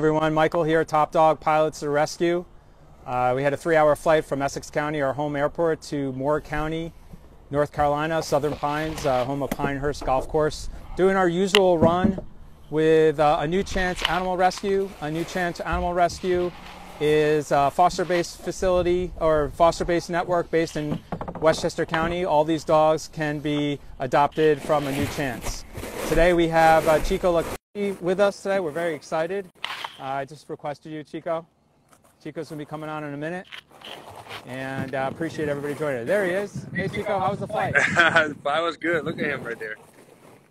Everyone, Michael here, Top Dog Pilots to Rescue. Uh, we had a three-hour flight from Essex County, our home airport, to Moore County, North Carolina, Southern Pines, uh, home of Pinehurst Golf Course. Doing our usual run with uh, a New Chance Animal Rescue. A New Chance Animal Rescue is a foster-based facility or foster-based network based in Westchester County. All these dogs can be adopted from a New Chance. Today we have uh, Chico Lachowski with us today. We're very excited. Uh, I just requested you, Chico. Chico's gonna be coming on in a minute, and uh, appreciate everybody joining. us. There he is. Hey, Chico, how was the flight? the flight was good. Look at him right there.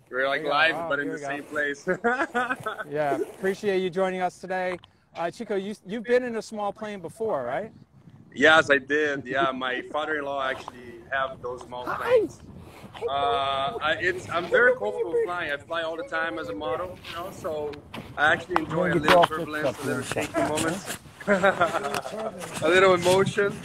We're like live, but in the same place. Yeah, appreciate you joining us today. Uh, Chico, you, you've been in a small plane before, right? yes, I did. Yeah, my father-in-law actually have those small planes. Uh, I, it's, I'm very comfortable flying. I fly all the time as a model, you know, so I actually enjoy a little turbulence, a little yeah. shaky moments, a little emotion.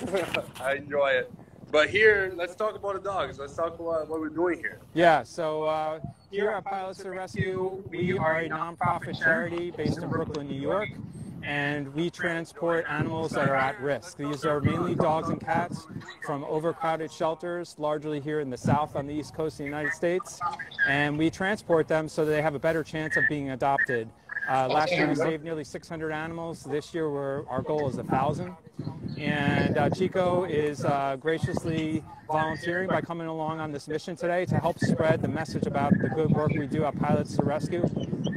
I enjoy it. But here, let's talk about the dogs. Let's talk about what we're doing here. Yeah, so uh, here at Pilots to Rescue, we are a nonprofit charity based in Brooklyn, New York, and we transport animals that are at risk. These are mainly dogs and cats from overcrowded shelters, largely here in the South on the East Coast of the United States, and we transport them so that they have a better chance of being adopted. Uh, last year we saved nearly 600 animals. This year we're, our goal is 1,000. And uh, Chico is uh, graciously volunteering by coming along on this mission today to help spread the message about the good work we do at Pilots to Rescue.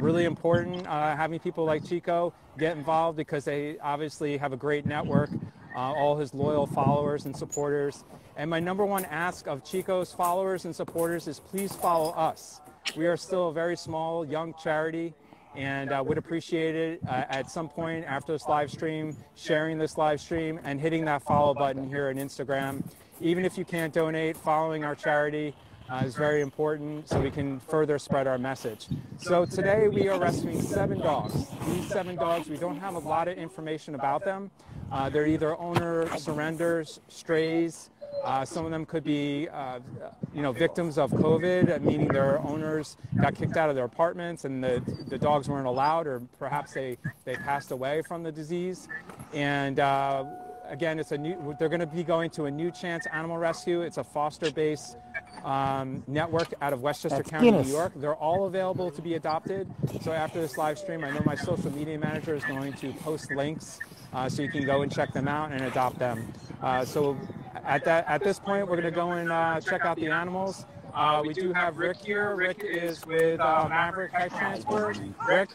Really important uh, having people like Chico get involved because they obviously have a great network, uh, all his loyal followers and supporters. And my number one ask of Chico's followers and supporters is please follow us. We are still a very small, young charity and uh, would appreciate it uh, at some point after this live stream, sharing this live stream and hitting that follow button here on Instagram. Even if you can't donate, following our charity uh, is very important so we can further spread our message. So today we are rescuing seven dogs. These seven dogs, we don't have a lot of information about them. Uh, they're either owner surrenders, strays, uh, some of them could be, uh, you know, victims of COVID, uh, meaning their owners got kicked out of their apartments and the, the dogs weren't allowed, or perhaps they, they passed away from the disease. And uh, again, it's a new, they're going to be going to a New Chance Animal Rescue. It's a foster-based um, network out of Westchester That's County, Guinness. New York. They're all available to be adopted. So after this live stream, I know my social media manager is going to post links uh, so you can go and check them out and adopt them. Uh, so at that at this point, we're going to go and uh, check out the animals. Uh, we do have Rick here. Rick is with uh, Maverick Pet Transport. Rick,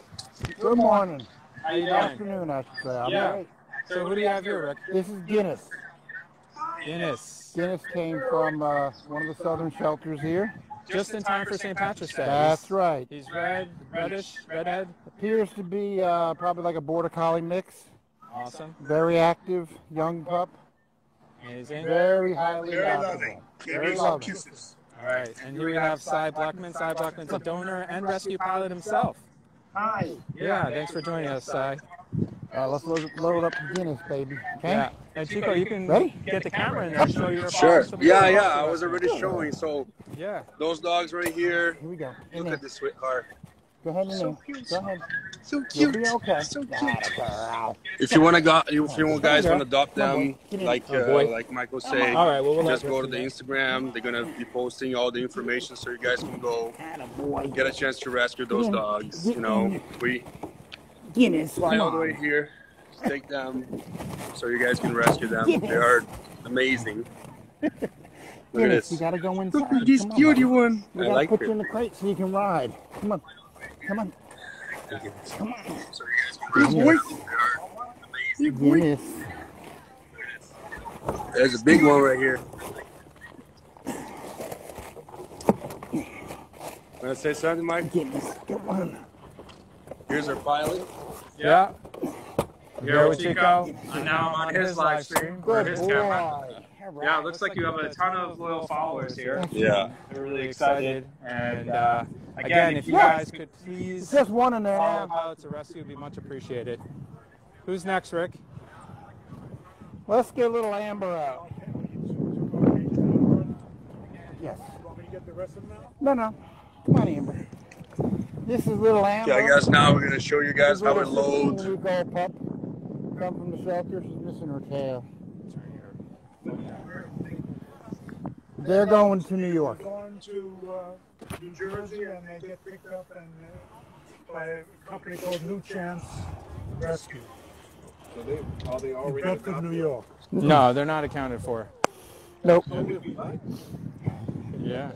Good morning. how you Good afternoon, I should say. I'm Yeah. great. So who do you have here, Rick? This is Guinness. Guinness. Guinness came from uh, one of the southern shelters here. Just in time for St. Patrick's Day. That's right. He's red, reddish, redhead. Appears to be uh, probably like a border collie mix. Awesome. Very active, young pup. Amazing. Very highly Very loving. Very Give you some loving. kisses. All right. And here we have Cy Blackman. Cy Blackman's a donor and rescue pilot himself. Hi. Yeah, thanks for joining us, Cy. Uh, let's load, load up the Guinness, baby. Okay? Yeah. And Chico, you can Ready? get the camera in there and show your Sure. Yeah, yeah. I was already showing. So Yeah. those dogs right here. Here we go. In Look there. at this sweetheart. Go ahead and So in. cute. Go ahead. So You'll cute. be okay. So cute. If you want to go, if you guys want to adopt them, boy. Get in. like Oh, uh, like Michael say, All right. Well, we'll just go to the do Instagram. They're gonna be posting all the information so you guys can go get a chance to rescue those dogs. You know, we Guinness. fly all the way here, take them, so you guys can rescue them. They are amazing. Look at Guinness, you this. gotta go inside. Look at this Come on, cutie buddy. one. We I gotta like put you in the crate so you can ride. Come on. Come on. Come on. Good boy. Guinness. There's a big one right here. Want to say something, Mike? Guinness. Come on. Here's our pilot. Yeah. Here with Chico. And now I'm on his live stream. Good his boy. camera. All right. Yeah, it looks like you have a ton of loyal followers here. Yeah. We're really excited. And uh, again, if you guys could It's please just one in there follow now. Pilots to Rescue, would be much appreciated. Who's next, Rick? Let's get a little amber out. Yes. Want me to get the rest of them out? No, no. Come on, Amber. This is little Amber. Okay, I guess now we're gonna show you guys how to Little load. 16-week-old pup. Come from the shelter. She's missing her tail. They're going to New York. Going to uh, New Jersey and they get picked up and, uh, by a company called New Chance Rescue. So they, are they in already Bedford. New York. No, they're not accounted for. Nope. Yeah.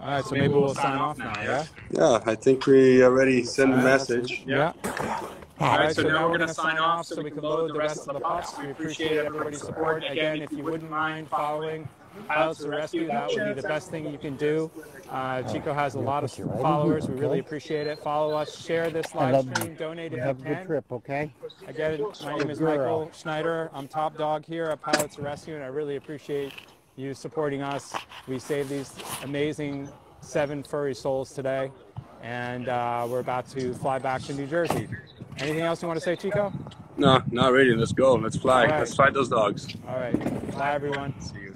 All right, so maybe we'll sign off now, yeah? Yeah, I think we already sent a message. Yeah. All right, so now we're going to sign off so we can load the rest of the pups. We appreciate everybody's support. Again, if you wouldn't mind following Pilots of Rescue, that would be the best thing you can do. Uh, Chico has a lot of followers. We really appreciate it. Follow us, share this I live love you. stream, donate if Have a good trip, okay? Again, my name is Michael Schneider. I'm top dog here at Pilots of Rescue, and I really appreciate you supporting us. We saved these amazing seven furry souls today, and uh, we're about to fly back to New Jersey. Anything else you want to say, Chico? No, not really. Let's go. Let's fly. Right. Let's fight those dogs. All right. Bye, everyone. See you.